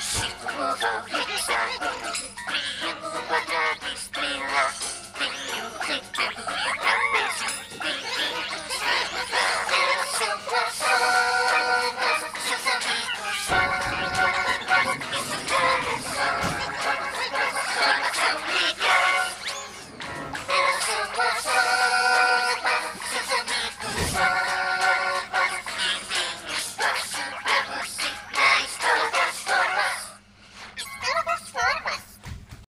secret